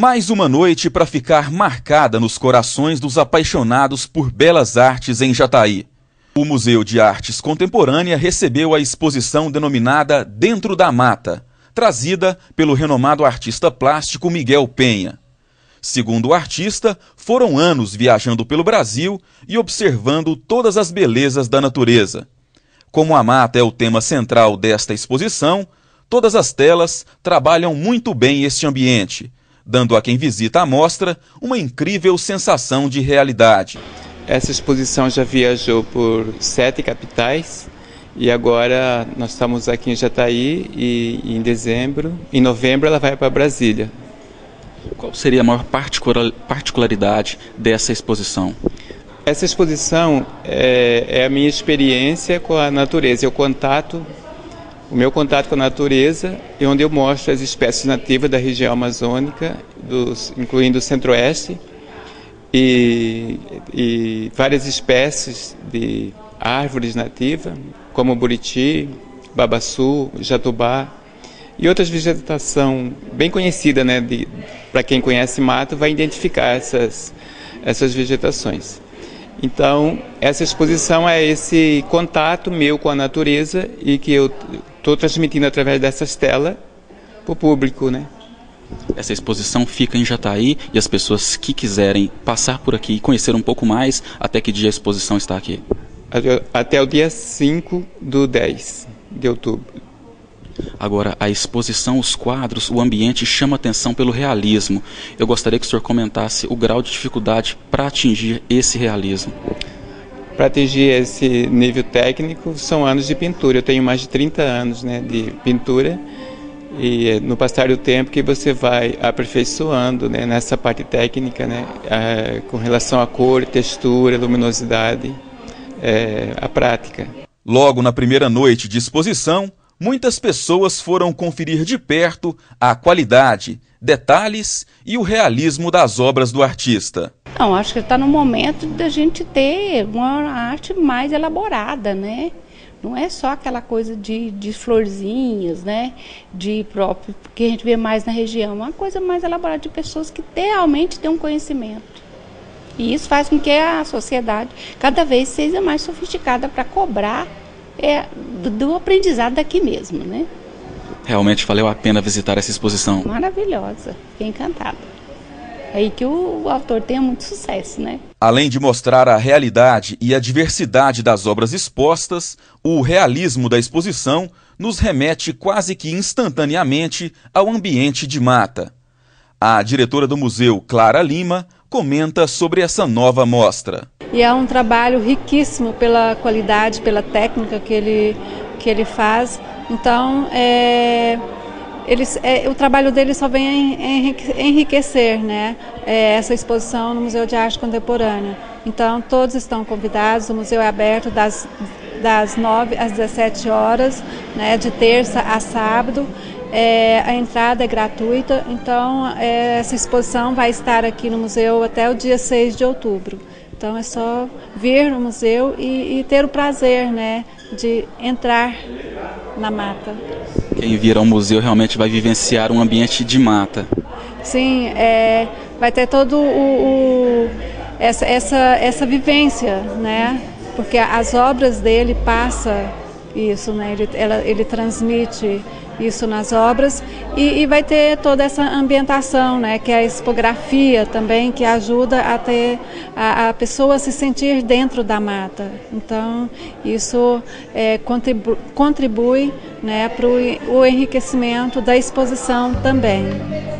Mais uma noite para ficar marcada nos corações dos apaixonados por belas artes em Jataí. O Museu de Artes Contemporânea recebeu a exposição denominada Dentro da Mata, trazida pelo renomado artista plástico Miguel Penha. Segundo o artista, foram anos viajando pelo Brasil e observando todas as belezas da natureza. Como a mata é o tema central desta exposição, todas as telas trabalham muito bem este ambiente dando a quem visita a mostra uma incrível sensação de realidade. Essa exposição já viajou por sete capitais e agora nós estamos aqui em Jataí e em dezembro, em novembro ela vai para Brasília. Qual seria a maior particularidade dessa exposição? Essa exposição é, é a minha experiência com a natureza, é o contato o meu contato com a natureza e onde eu mostro as espécies nativas da região amazônica, dos, incluindo o centro-oeste, e, e, várias espécies de árvores nativas, como buriti, babaçu, jatubá, e outras vegetação bem conhecida, né, para quem conhece mato, vai identificar essas, essas vegetações. Então, essa exposição é esse contato meu com a natureza e que eu estou transmitindo através dessas telas para o público, né? Essa exposição fica em Jataí e as pessoas que quiserem passar por aqui e conhecer um pouco mais, até que dia a exposição está aqui? Até o dia 5 do 10 de outubro. Agora, a exposição, os quadros, o ambiente chama atenção pelo realismo. Eu gostaria que o senhor comentasse o grau de dificuldade para atingir esse realismo. Para atingir esse nível técnico, são anos de pintura. Eu tenho mais de 30 anos né, de pintura e é no passar do tempo que você vai aperfeiçoando né, nessa parte técnica, né, a, com relação à cor, textura, luminosidade, é, a prática. Logo na primeira noite de exposição, muitas pessoas foram conferir de perto a qualidade, detalhes e o realismo das obras do artista. Não, acho que está no momento da gente ter uma arte mais elaborada, né? Não é só aquela coisa de, de florzinhas, né? De próprio, que a gente vê mais na região. Uma coisa mais elaborada de pessoas que realmente têm um conhecimento. E isso faz com que a sociedade cada vez seja mais sofisticada para cobrar é, do aprendizado daqui mesmo, né? Realmente valeu a pena visitar essa exposição. Maravilhosa, fiquei encantada. É aí que o, o autor tenha muito sucesso, né? Além de mostrar a realidade e a diversidade das obras expostas, o realismo da exposição nos remete quase que instantaneamente ao ambiente de mata. A diretora do museu, Clara Lima, comenta sobre essa nova mostra. E é um trabalho riquíssimo pela qualidade, pela técnica que ele, que ele faz. Então, é, eles, é, o trabalho dele só vem enriquecer né, é, essa exposição no Museu de Arte Contemporânea. Então, todos estão convidados, o museu é aberto das, das 9 às 17 horas, né, de terça a sábado. É, a entrada é gratuita, então é, essa exposição vai estar aqui no museu até o dia 6 de outubro. Então é só vir no museu e, e ter o prazer né, de entrar na mata. Quem vir ao museu realmente vai vivenciar um ambiente de mata. Sim, é, vai ter todo o, o essa, essa, essa vivência, né? Porque as obras dele passam isso, né? Ele, ela, ele transmite isso nas obras e, e, vai ter toda essa ambientação, né, que é a expografia também, que ajuda a ter a, a pessoa se sentir dentro da mata. Então isso é, contribui, contribui né, para o enriquecimento da exposição também.